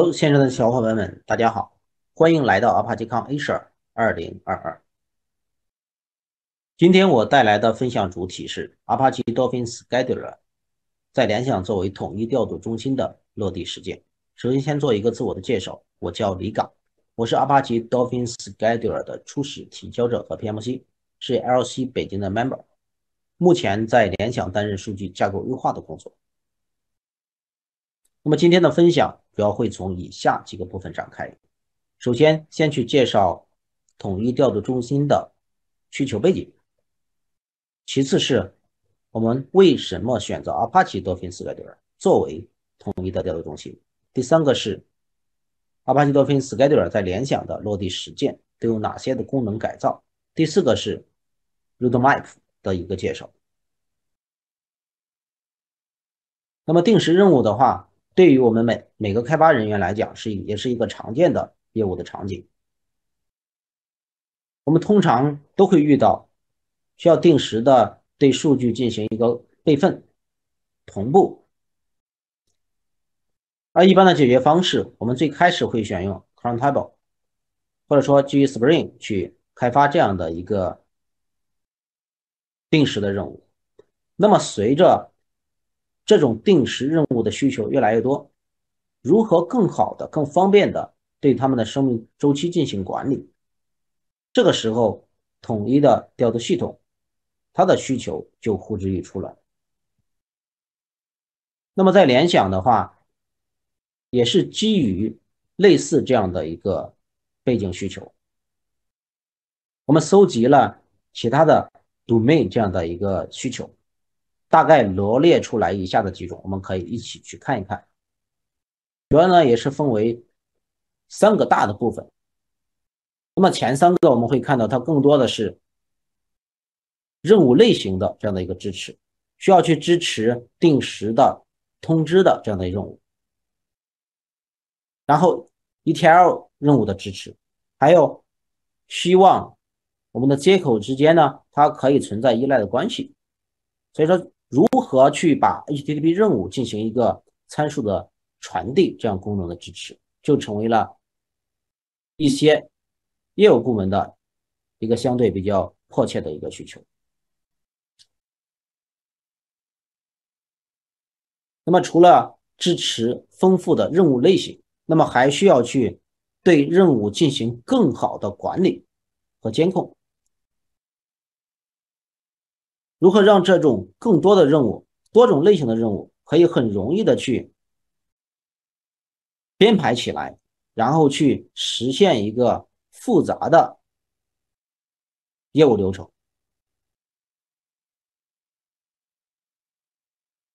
Hello，线上的小伙伴们，大家好，欢迎来到 Apache Con Asia 二零二二。今天我带来的分享主题是 Apache Dolphin Scheduler 在联想作为统一调度中心的落地实践。首先，先做一个自我的介绍，我叫李岗，我是 Apache Dolphin Scheduler 的初始提交者和 PMC，是 LC 北京的 Member，目前在联想担任数据架构优化的工作。那么今天的分享。主要会从以下几个部分展开。首先，先去介绍统一调度中心的需求背景。其次是我们为什么选择 Apache Dolphin Scheduler 作为统一的调度中心。第三个是 Apache Dolphin Scheduler 在联想的落地实践都有哪些的功能改造。第四个是 Roadmap 的一个介绍。那么定时任务的话。对于我们每每个开发人员来讲，是也是一个常见的业务的场景。我们通常都会遇到需要定时的对数据进行一个备份、同步。而一般的解决方式，我们最开始会选用 Cron Table，或者说基于 Spring 去开发这样的一个定时的任务。那么随着这种定时任务的需求越来越多，如何更好的、更方便的对他们的生命周期进行管理？这个时候，统一的调度系统，它的需求就呼之欲出了。那么在联想的话，也是基于类似这样的一个背景需求，我们搜集了其他的 domain 这样的一个需求。大概罗列出来以下的几种，我们可以一起去看一看。主要呢也是分为三个大的部分。那么前三个我们会看到，它更多的是任务类型的这样的一个支持，需要去支持定时的通知的这样的任务，然后 ETL 任务的支持，还有希望我们的接口之间呢，它可以存在依赖的关系，所以说。如何去把 HTTP 任务进行一个参数的传递，这样功能的支持，就成为了一些业务部门的一个相对比较迫切的一个需求。那么，除了支持丰富的任务类型，那么还需要去对任务进行更好的管理和监控。如何让这种更多的任务、多种类型的任务可以很容易的去编排起来，然后去实现一个复杂的业务流程？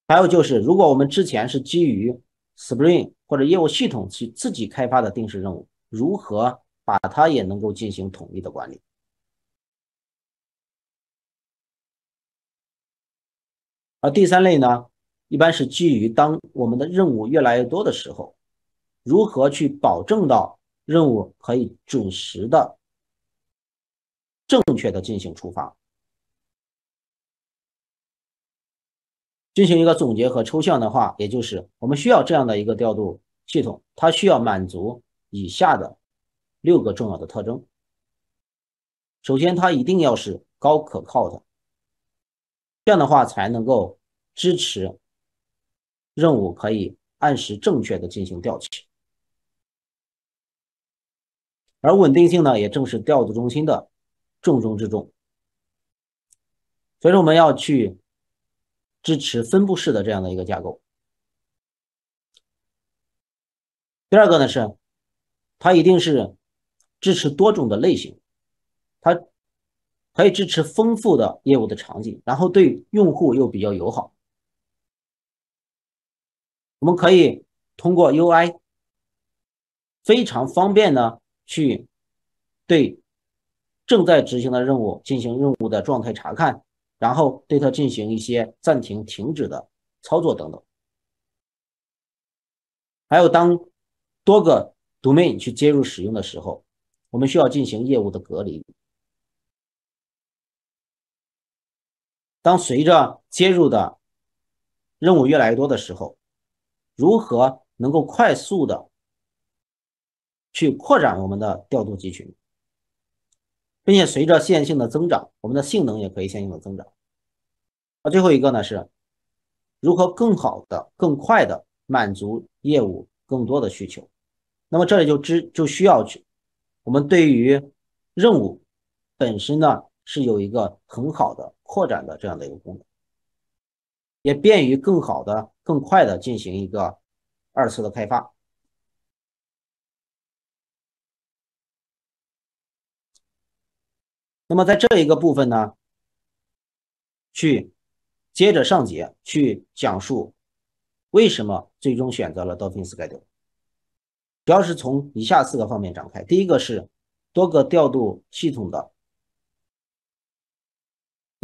还有就是，如果我们之前是基于 Spring 或者业务系统去自己开发的定时任务，如何把它也能够进行统一的管理？而第三类呢，一般是基于当我们的任务越来越多的时候，如何去保证到任务可以准时的、正确的进行出发？进行一个总结和抽象的话，也就是我们需要这样的一个调度系统，它需要满足以下的六个重要的特征。首先，它一定要是高可靠的。这样的话才能够支持任务可以按时正确的进行调起，而稳定性呢，也正是调度中心的重中之重。所以说，我们要去支持分布式的这样的一个架构。第二个呢是，它一定是支持多种的类型，它。可以支持丰富的业务的场景，然后对用户又比较友好。我们可以通过 UI 非常方便的去对正在执行的任务进行任务的状态查看，然后对它进行一些暂停、停止的操作等等。还有当多个 domain 去接入使用的时候，我们需要进行业务的隔离。当随着接入的任务越来越多的时候，如何能够快速的去扩展我们的调度集群，并且随着线性的增长，我们的性能也可以线性的增长。那最后一个呢是如何更好的、更快的满足业务更多的需求。那么这里就知就需要去我们对于任务本身呢是有一个很好的扩展的这样的一个功能，也便于更好的、更快的进行一个二次的开发。那么在这一个部分呢，去接着上节去讲述为什么最终选择了 Dolphin Schedule，主要是从以下四个方面展开。第一个是多个调度系统的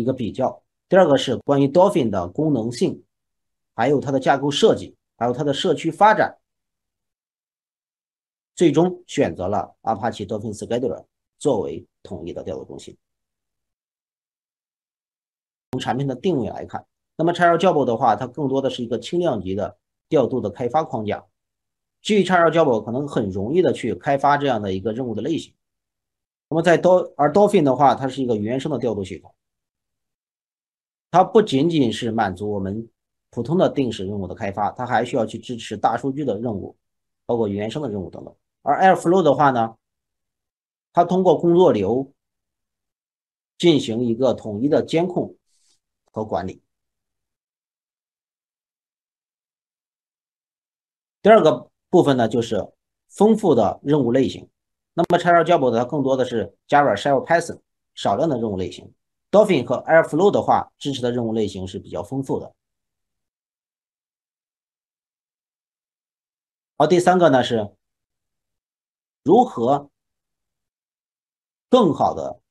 一个比较，第二个是关于 Dolphin 的功能性，还有它的架构设计，还有它的社区发展，最终选择了 Apache Dolphin Scheduler。作为统一的调度中心，从产品的定位来看，那么 x l Job 的话，它更多的是一个轻量级的调度的开发框架。基于 x l Job 可能很容易的去开发这样的一个任务的类型。那么在 Do 而 Dolphin 的话，它是一个原生的调度系统，它不仅仅是满足我们普通的定时任务的开发，它还需要去支持大数据的任务，包括原生的任务等等。而 Airflow 的话呢？它通过工作流进行一个统一的监控和管理。第二个部分呢，就是丰富的任务类型。那么 c h a r j o b 它更多的是 Java、Shell、Python 少量的任务类型。Dolphin 和 Airflow 的话，支持的任务类型是比较丰富的。好，第三个呢是如何。更好的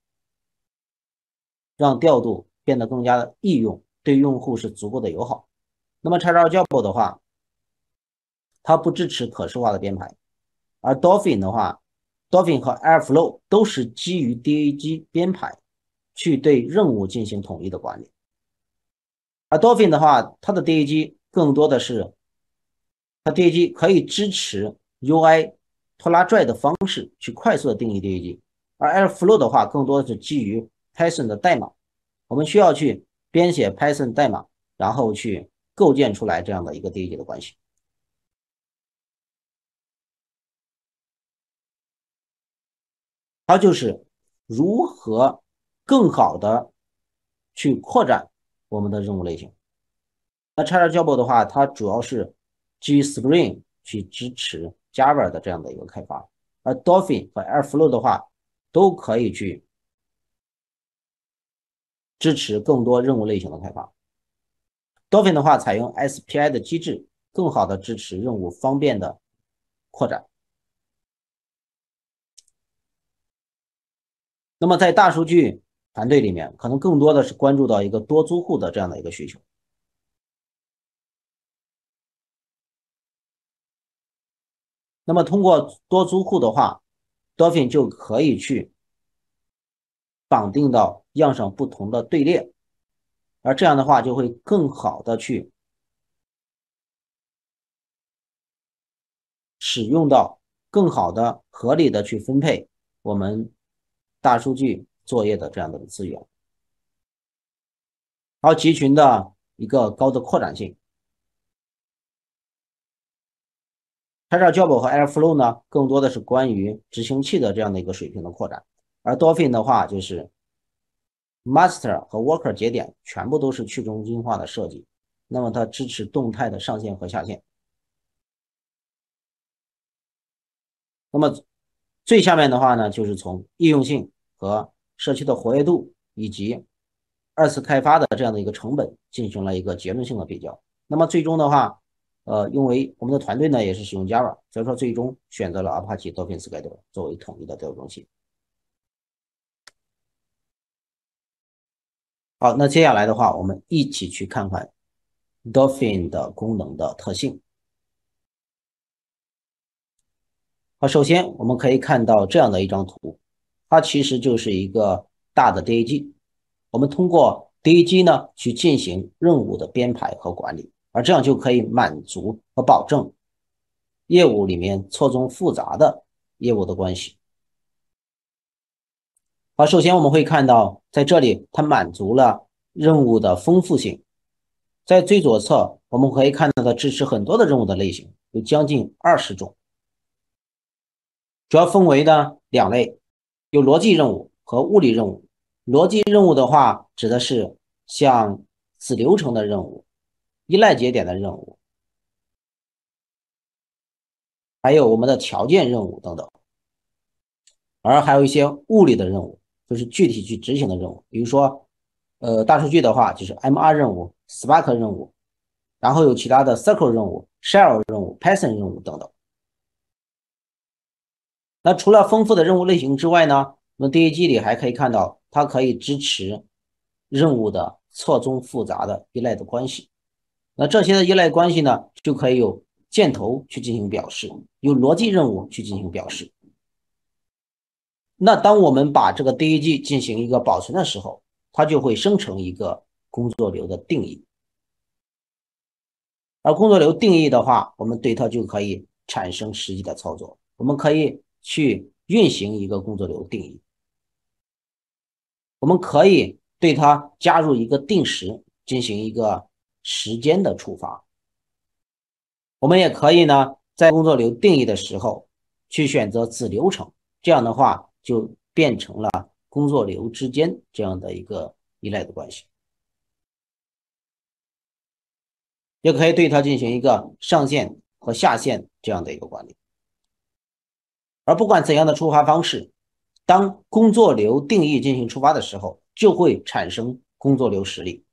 让调度变得更加的易用，对用户是足够的友好。那么 x r Job 的话，它不支持可视化的编排，而 Dolphin 的话，Dolphin 和 Airflow 都是基于 DAG 编排去对任务进行统一的管理。而 Dolphin 的话，它的 DAG 更多的是它 DAG 可以支持 UI 拖拉拽的方式去快速的定义 DAG。而 Airflow 的话，更多的是基于 Python 的代码，我们需要去编写 Python 代码，然后去构建出来这样的一个 DAG 的关系。它就是如何更好的去扩展我们的任务类型。那 c h a r j o b 的话，它主要是基于 Spring 去支持 Java 的这样的一个开发，而 Dolphin 和 Airflow 的话，都可以去支持更多任务类型的开发。Dolphin 的话，采用 SPI 的机制，更好的支持任务方便的扩展。那么在大数据团队里面，可能更多的是关注到一个多租户的这样的一个需求。那么通过多租户的话，Dolphin 就可以去绑定到样上不同的队列，而这样的话就会更好的去使用到更好的合理的去分配我们大数据作业的这样的资源，好集群的一个高的扩展性。p y j o b 和 Airflow 呢，更多的是关于执行器的这样的一个水平的扩展，而 Dolphin 的话就是 Master 和 Worker 节点全部都是去中心化的设计，那么它支持动态的上线和下线。那么最下面的话呢，就是从易用性和社区的活跃度以及二次开发的这样的一个成本进行了一个结论性的比较。那么最终的话。呃，因为我们的团队呢也是使用 Java，所以说最终选择了 Apache Dolphin Scheduler 作为统一的调度中心。好，那接下来的话，我们一起去看看 Dolphin 的功能的特性。好，首先我们可以看到这样的一张图，它其实就是一个大的 DAG，我们通过 DAG 呢去进行任务的编排和管理。而这样就可以满足和保证业务里面错综复杂的业务的关系。好，首先我们会看到，在这里它满足了任务的丰富性。在最左侧，我们可以看到它支持很多的任务的类型，有将近二十种，主要分为呢两类，有逻辑任务和物理任务。逻辑任务的话，指的是像子流程的任务、依赖节点的任务，还有我们的条件任务等等，而还有一些物理的任务。就是具体去执行的任务，比如说，呃，大数据的话，就是 MR 任务、Spark 任务，然后有其他的 Circle 任务、Shell 任务、Python 任务等等。那除了丰富的任务类型之外呢，那么 DAG 里还可以看到，它可以支持任务的错综复杂的依赖的关系。那这些的依赖关系呢，就可以有箭头去进行表示，有逻辑任务去进行表示。那当我们把这个 DAG 进行一个保存的时候，它就会生成一个工作流的定义。而工作流定义的话，我们对它就可以产生实际的操作。我们可以去运行一个工作流定义，我们可以对它加入一个定时，进行一个时间的触发。我们也可以呢，在工作流定义的时候去选择子流程，这样的话。就变成了工作流之间这样的一个依赖的关系，也可以对它进行一个上线和下线这样的一个管理。而不管怎样的触发方式，当工作流定义进行触发的时候，就会产生工作流实例。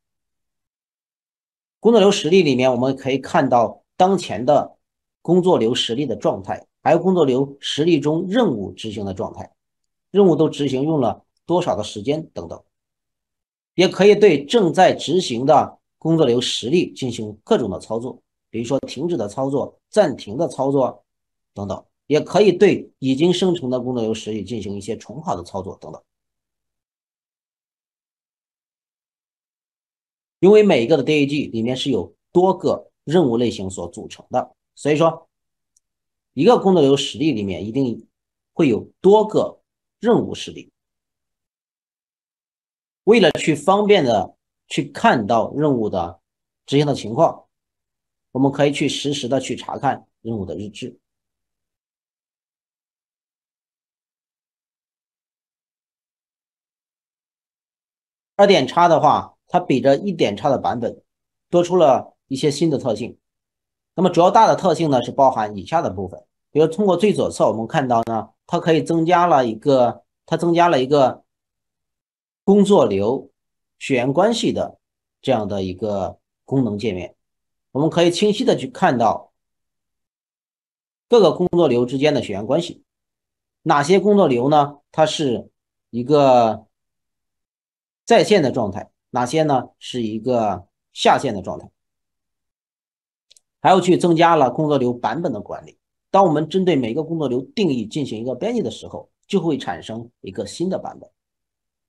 工作流实例里面，我们可以看到当前的工作流实例的状态，还有工作流实例中任务执行的状态。任务都执行用了多少的时间等等，也可以对正在执行的工作流实例进行各种的操作，比如说停止的操作、暂停的操作等等，也可以对已经生成的工作流实例进行一些重跑的操作等等。因为每一个的 DAG 里面是有多个任务类型所组成的，所以说一个工作流实例里面一定会有多个。任务实例，为了去方便的去看到任务的执行的情况，我们可以去实时的去查看任务的日志。二点叉的话，它比着一点叉的版本多出了一些新的特性。那么主要大的特性呢，是包含以下的部分，比如通过最左侧我们看到呢。它可以增加了一个，它增加了一个工作流血缘关系的这样的一个功能界面，我们可以清晰的去看到各个工作流之间的血缘关系，哪些工作流呢？它是一个在线的状态，哪些呢是一个下线的状态，还有去增加了工作流版本的管理。当我们针对每个工作流定义进行一个编辑的时候，就会产生一个新的版本，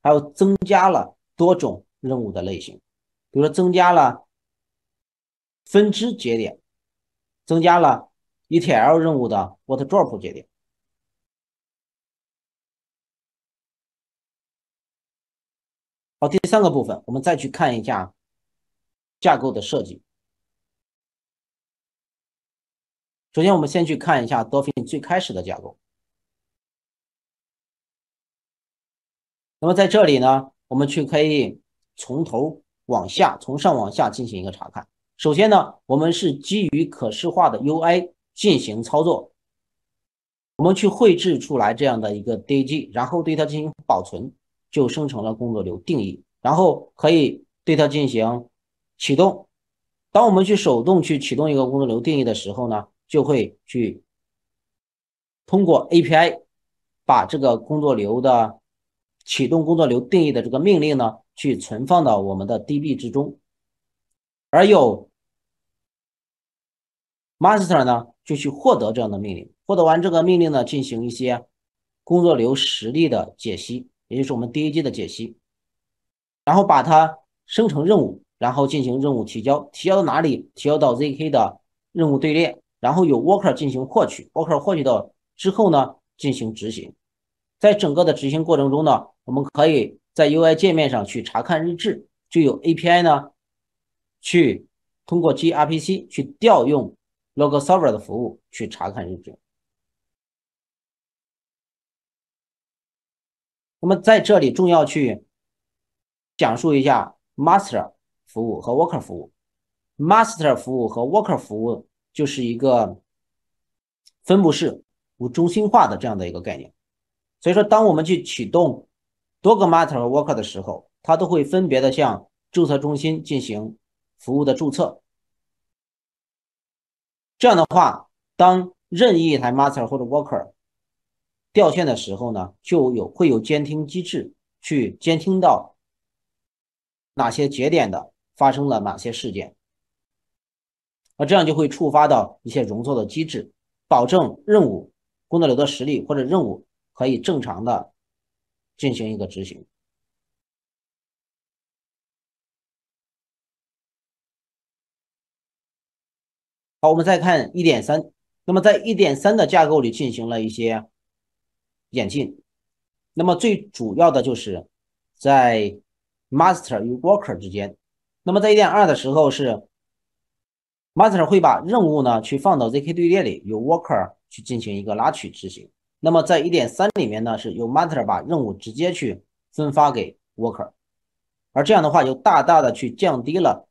还有增加了多种任务的类型，比如说增加了分支节点，增加了 ETL 任务的 What Drop 节点。好，第三个部分，我们再去看一下架构的设计。首先，我们先去看一下 Dolphin 最开始的架构。那么在这里呢，我们去可以从头往下，从上往下进行一个查看。首先呢，我们是基于可视化的 UI 进行操作，我们去绘制出来这样的一个 DAG，然后对它进行保存，就生成了工作流定义，然后可以对它进行启动。当我们去手动去启动一个工作流定义的时候呢？就会去通过 API 把这个工作流的启动工作流定义的这个命令呢，去存放到我们的 DB 之中，而有 master 呢，就去获得这样的命令，获得完这个命令呢，进行一些工作流实例的解析，也就是我们 DAG 的解析，然后把它生成任务，然后进行任务提交，提交到哪里？提交到 ZK 的任务队列。然后由 worker 进行获取，worker 获取到之后呢，进行执行。在整个的执行过程中呢，我们可以在 UI 界面上去查看日志，就有 API 呢去通过 gRPC 去调用 Log Server 的服务去查看日志。那么在这里重要去讲述一下 Master 服务和 Worker 服务。Master 服务和 Worker 服务就是一个分布式无中心化的这样的一个概念。所以说，当我们去启动多个 Master 和 Worker 的时候，它都会分别的向注册中心进行服务的注册。这样的话，当任意一台 Master 或者 Worker 掉线的时候呢，就有会有监听机制去监听到哪些节点的发生了哪些事件，那这样就会触发到一些容错的机制，保证任务工作流的实力或者任务。可以正常的进行一个执行。好，我们再看一点三。那么在一点三的架构里进行了一些演进。那么最主要的就是在 master 与 worker 之间。那么在一点二的时候是 master 会把任务呢去放到 zk 队列里，由 worker 去进行一个拉取执行。那么在一点三里面呢，是由 master 把任务直接去分发给 worker，而这样的话就大大的去降低了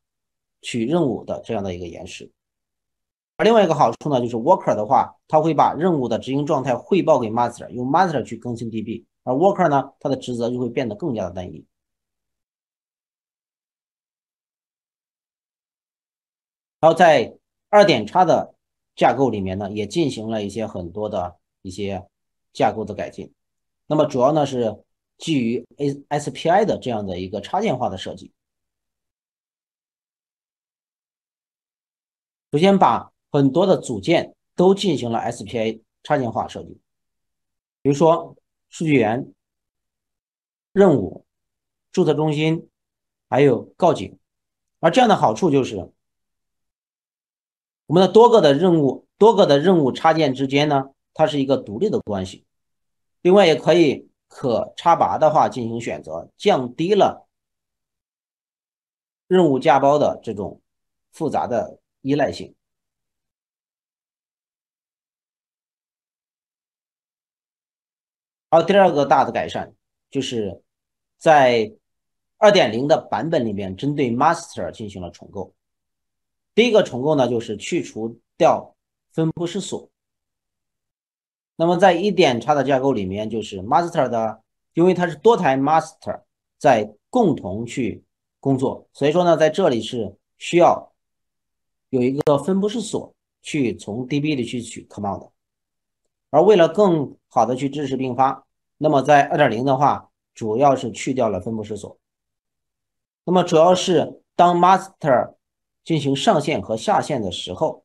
取任务的这样的一个延时。而另外一个好处呢，就是 worker 的话，他会把任务的执行状态汇报给 master，由 master 去更新 DB，而 worker 呢，他的职责就会变得更加的单一。然后在二点叉的架构里面呢，也进行了一些很多的一些。架构的改进，那么主要呢是基于 A SPI 的这样的一个插件化的设计。首先把很多的组件都进行了 SPA 插件化设计，比如说数据源、任务、注册中心，还有告警。而这样的好处就是，我们的多个的任务、多个的任务插件之间呢，它是一个独立的关系。另外也可以可插拔的话进行选择，降低了任务架包的这种复杂的依赖性。而第二个大的改善就是在二点零的版本里面，针对 master 进行了重构。第一个重构呢，就是去除掉分布式锁。那么在一点叉的架构里面，就是 master 的，因为它是多台 master 在共同去工作，所以说呢，在这里是需要有一个分布式锁去从 DB 里去取 command。而为了更好的去支持并发，那么在二点零的话，主要是去掉了分布式锁。那么主要是当 master 进行上线和下线的时候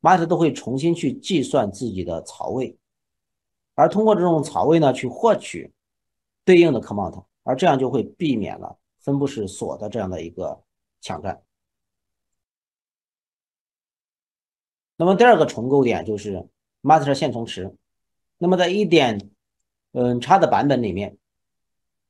，master 都会重新去计算自己的槽位。而通过这种槽位呢，去获取对应的 command，而这样就会避免了分布式锁的这样的一个抢占。那么第二个重构点就是 master 线程池。那么在一点嗯差的版本里面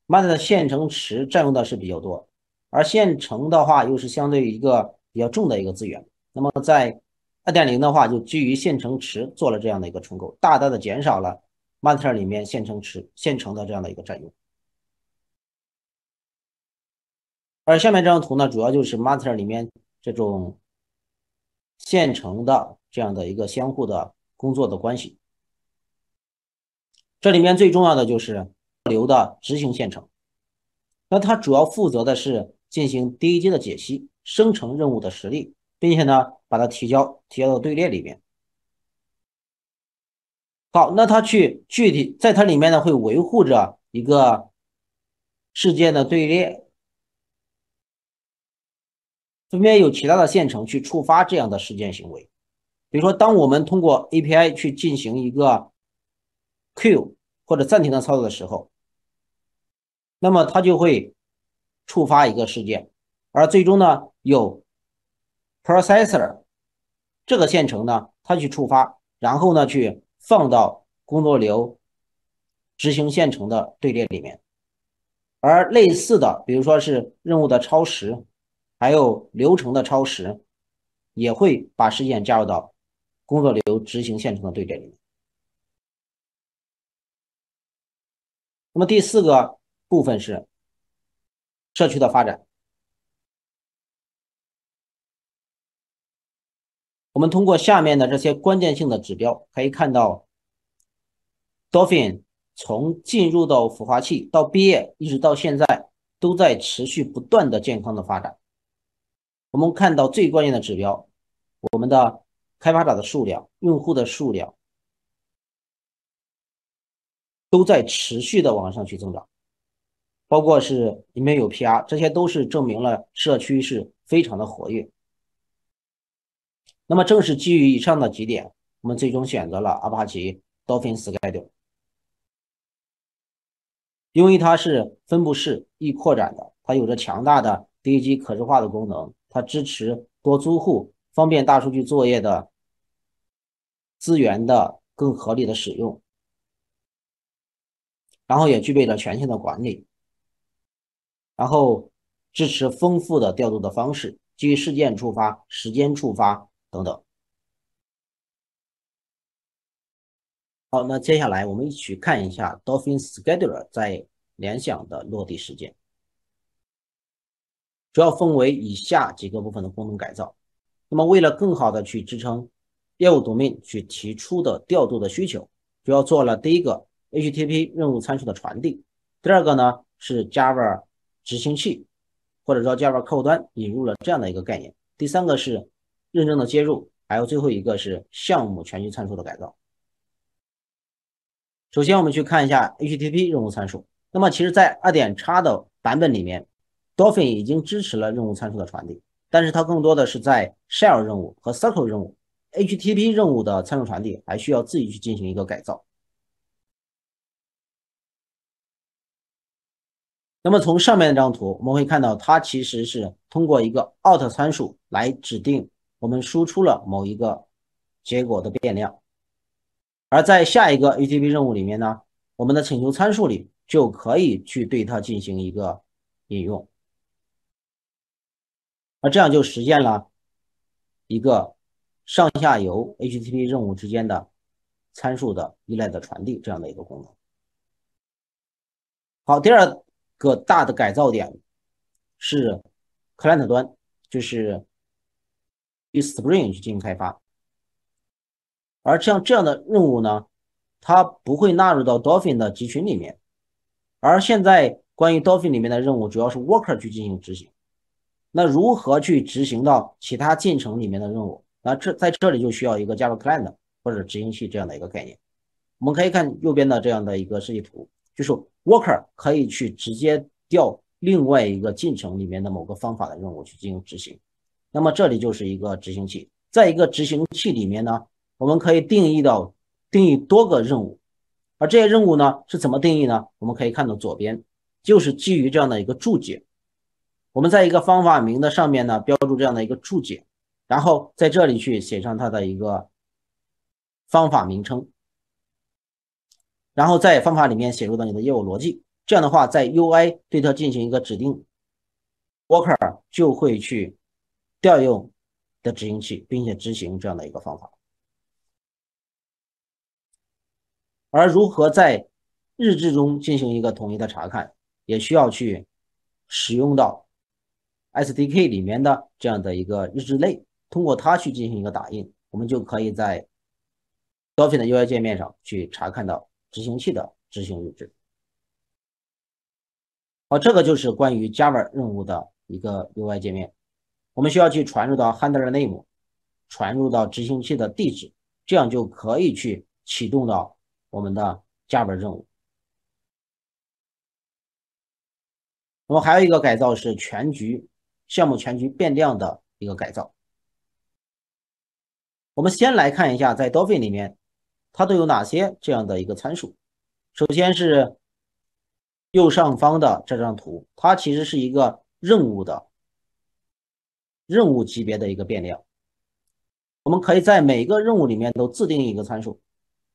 ，master 的线程池占用的是比较多，而线程的话又是相对于一个比较重的一个资源。那么在二点零的话，就基于线程池做了这样的一个重构，大大的减少了。master 里面线程池线程的这样的一个占用，而下面这张图呢，主要就是 master 里面这种线程的这样的一个相互的工作的关系。这里面最重要的就是流的执行线程，那它主要负责的是进行第一阶的解析，生成任务的实例，并且呢把它提交提交到队列里面。好，那它去具体在它里面呢，会维护着一个事件的队列，分别有其他的线程去触发这样的事件行为。比如说，当我们通过 API 去进行一个 Q 或者暂停的操作的时候，那么它就会触发一个事件，而最终呢，有 Processor 这个线程呢，它去触发，然后呢去。放到工作流执行线程的队列里面。而类似的，比如说是任务的超时，还有流程的超时，也会把事件加入到工作流执行线程的队列里面。那么第四个部分是社区的发展。我们通过下面的这些关键性的指标可以看到，Dolphin 从进入到孵化器到毕业，一直到现在都在持续不断的健康的发展。我们看到最关键的指标，我们的开发者的数量、用户的数量都在持续的往上去增长，包括是里面有 PR，这些都是证明了社区是非常的活跃。那么正是基于以上的几点，我们最终选择了阿帕奇 Dolphin Schedule，因为它是分布式易扩展的，它有着强大的第一级可视化的功能，它支持多租户，方便大数据作业的资源的更合理的使用，然后也具备了权限的管理，然后支持丰富的调度的方式，基于事件触发、时间触发。等等。好，那接下来我们一起看一下 Dolphin Scheduler 在联想的落地实践，主要分为以下几个部分的功能改造。那么，为了更好的去支撑业务部门去提出的调度的需求，主要做了第一个 HTTP 任务参数的传递，第二个呢是 Java 执行器或者说 Java 客户端引入了这样的一个概念，第三个是。认证的接入，还有最后一个是项目全局参数的改造。首先，我们去看一下 HTTP 任务参数。那么，其实，在二点叉的版本里面，Dolphin 已经支持了任务参数的传递，但是它更多的是在 Shell 任务和 Circle 任务，HTTP 任务的参数传递还需要自己去进行一个改造。那么，从上面这张图我们会看到，它其实是通过一个 out 参数来指定。我们输出了某一个结果的变量，而在下一个 HTTP 任务里面呢，我们的请求参数里就可以去对它进行一个引用，而这样就实现了一个上下游 HTTP 任务之间的参数的依赖的传递这样的一个功能。好，第二个大的改造点是 Client 端，就是。与 Spring 去进行开发，而像这样的任务呢，它不会纳入到 Dolphin 的集群里面。而现在关于 Dolphin 里面的任务，主要是 Worker 去进行执行。那如何去执行到其他进程里面的任务？那这在这里就需要一个 Java Client 或者执行器这样的一个概念。我们可以看右边的这样的一个设计图，就是 Worker 可以去直接调另外一个进程里面的某个方法的任务去进行执行。那么这里就是一个执行器，在一个执行器里面呢，我们可以定义到定义多个任务，而这些任务呢是怎么定义呢？我们可以看到左边就是基于这样的一个注解，我们在一个方法名的上面呢标注这样的一个注解，然后在这里去写上它的一个方法名称，然后在方法里面写入到你的业务逻辑，这样的话在 UI 对它进行一个指定，Worker 就会去。调用的执行器，并且执行这样的一个方法。而如何在日志中进行一个统一的查看，也需要去使用到 SDK 里面的这样的一个日志类，通过它去进行一个打印，我们就可以在 Dolphin 的 UI 界面上去查看到执行器的执行日志。好，这个就是关于 Java 任务的一个 UI 界面。我们需要去传入到 handler name，传入到执行器的地址，这样就可以去启动到我们的 Java 任务。我们还有一个改造是全局项目全局变量的一个改造。我们先来看一下在 Dolphin 里面它都有哪些这样的一个参数。首先是右上方的这张图，它其实是一个任务的。任务级别的一个变量，我们可以在每个任务里面都自定义一个参数，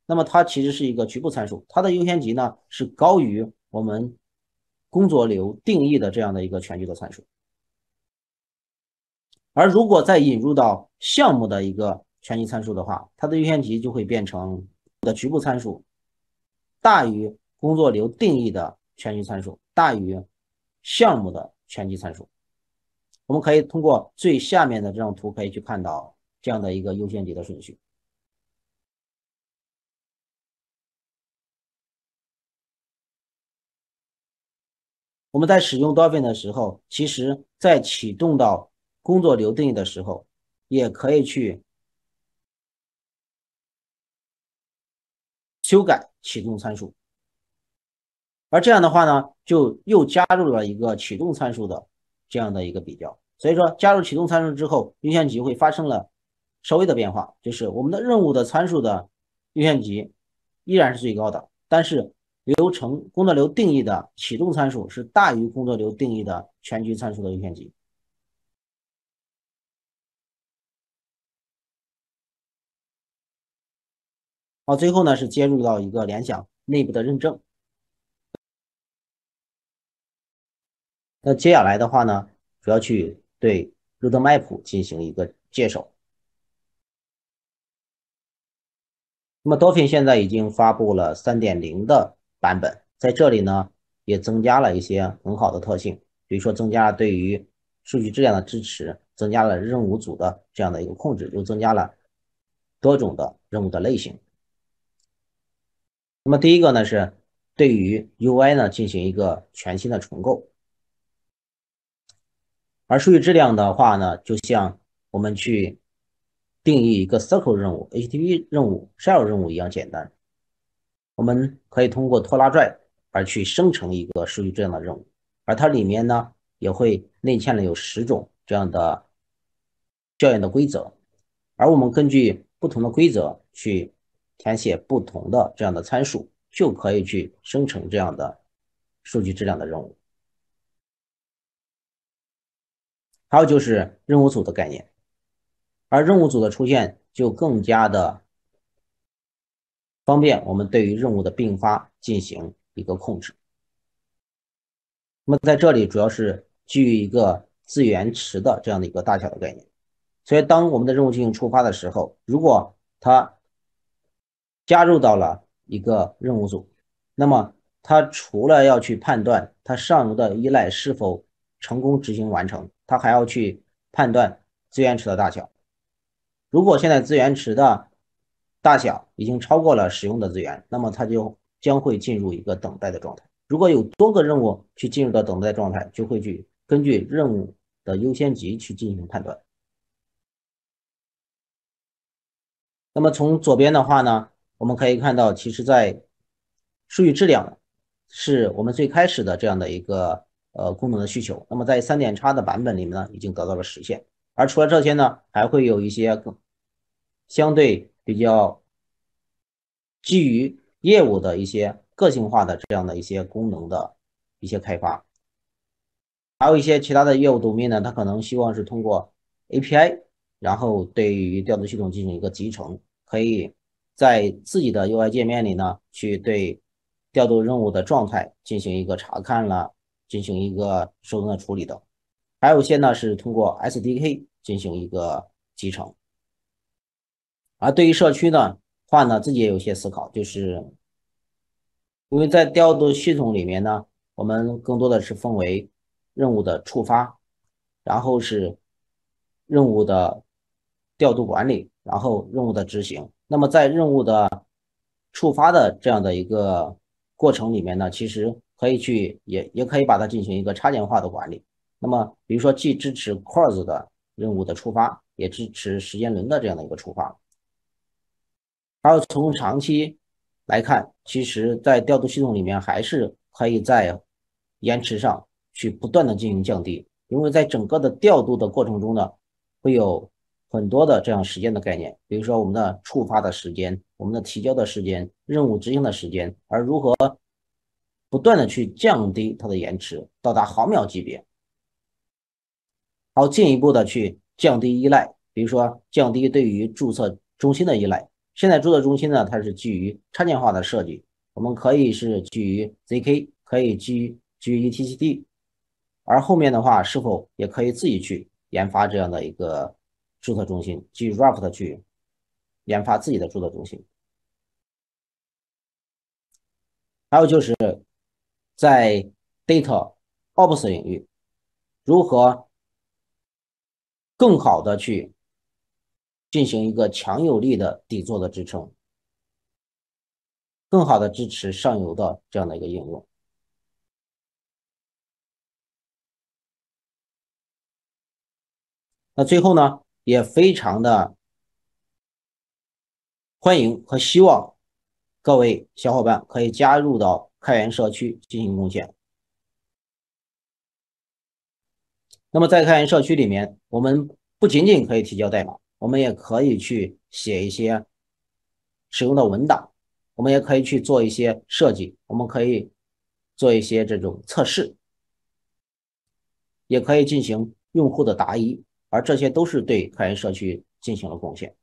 那么它其实是一个局部参数，它的优先级呢是高于我们工作流定义的这样的一个全局的参数。而如果再引入到项目的一个全局参数的话，它的优先级就会变成的局部参数大于工作流定义的全局参数大于项目的全局参数。我们可以通过最下面的这张图可以去看到这样的一个优先级的顺序。我们在使用 Dolphin 的时候，其实在启动到工作流定义的时候，也可以去修改启动参数，而这样的话呢，就又加入了一个启动参数的这样的一个比较。所以说，加入启动参数之后，优先级会发生了稍微的变化，就是我们的任务的参数的优先级依然是最高的，但是流程工作流定义的启动参数是大于工作流定义的全局参数的优先级。好，最后呢是接入到一个联想内部的认证。那接下来的话呢，主要去对 roadmap 进行一个介绍。那么 Dolphin 现在已经发布了三点零的版本，在这里呢也增加了一些很好的特性，比如说增加了对于数据质量的支持，增加了任务组的这样的一个控制，又增加了多种的任务的类型。那么第一个呢是对于 UI 呢进行一个全新的重构，而数据质量的话呢，就像我们去定义一个 Circle 任务、HTTP 任务、Shell 任务一样简单。我们可以通过拖拉拽而去生成一个数据质量的任务，而它里面呢也会内嵌了有十种这样的校验的规则，而我们根据不同的规则去。填写不同的这样的参数，就可以去生成这样的数据质量的任务。还有就是任务组的概念，而任务组的出现就更加的方便我们对于任务的并发进行一个控制。那么在这里主要是基于一个资源池的这样的一个大小的概念，所以当我们的任务进行触发的时候，如果它加入到了一个任务组，那么它除了要去判断它上游的依赖是否成功执行完成，它还要去判断资源池的大小。如果现在资源池的大小已经超过了使用的资源，那么它就将会进入一个等待的状态。如果有多个任务去进入到等待状态，就会去根据任务的优先级去进行判断。那么从左边的话呢？我们可以看到，其实，在数据质量是我们最开始的这样的一个呃功能的需求。那么在三点叉的版本里面呢，已经得到了实现。而除了这些呢，还会有一些更相对比较基于业务的一些个性化的这样的一些功能的一些开发。还有一些其他的业务 domain 呢，它可能希望是通过 API，然后对于调度系统进行一个集成，可以。在自己的 UI 界面里呢，去对调度任务的状态进行一个查看了，进行一个收存的处理的。还有一些呢是通过 SDK 进行一个集成。而对于社区呢话呢，自己也有些思考，就是因为在调度系统里面呢，我们更多的是分为任务的触发，然后是任务的调度管理，然后任务的执行。那么在任务的触发的这样的一个过程里面呢，其实可以去也也可以把它进行一个插件化的管理。那么比如说既支持 CORS 的任务的触发，也支持时间轮的这样的一个触发。还有从长期来看，其实在调度系统里面还是可以在延迟上去不断的进行降低，因为在整个的调度的过程中呢，会有。很多的这样时间的概念，比如说我们的触发的时间、我们的提交的时间、任务执行的时间，而如何不断的去降低它的延迟，到达毫秒级别，好进一步的去降低依赖，比如说降低对于注册中心的依赖，现在注册中心呢，它是基于插件化的设计，我们可以是基于 zk，可以基于基于 etcd，而后面的话是否也可以自己去研发这样的一个注册中心，基于 Raft 去研发自己的注册中心。还有就是在 Data Ops 领域，如何更好的去进行一个强有力的底座的支撑，更好的支持上游的这样的一个应用。那最后呢，也非常的欢迎和希望各位小伙伴可以加入到开源社区进行贡献。那么在开源社区里面，我们不仅仅可以提交代码，我们也可以去写一些使用的文档，我们也可以去做一些设计，我们可以做一些这种测试，也可以进行用户的答疑。而这些都是对开源社区进行了贡献。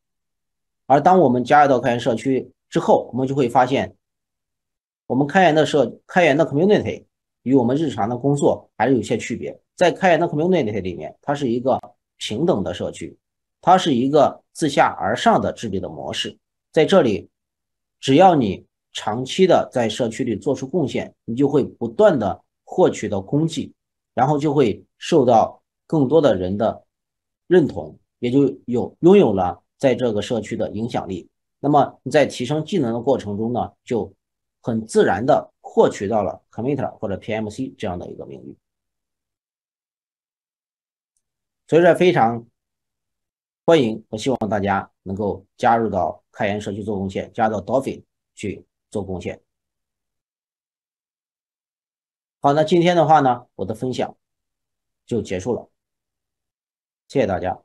而当我们加入到开源社区之后，我们就会发现，我们开源的社开源的 community 与我们日常的工作还是有些区别。在开源的 community 里面，它是一个平等的社区，它是一个自下而上的治理的模式。在这里，只要你长期的在社区里做出贡献，你就会不断的获取到功绩，然后就会受到更多的人的。认同也就有拥有了在这个社区的影响力。那么你在提升技能的过程中呢，就很自然的获取到了 committer 或者 PMC 这样的一个名誉。所以说非常欢迎和希望大家能够加入到开源社区做贡献，加入到 Dolphin 去做贡献。好，那今天的话呢，我的分享就结束了。谢谢大家。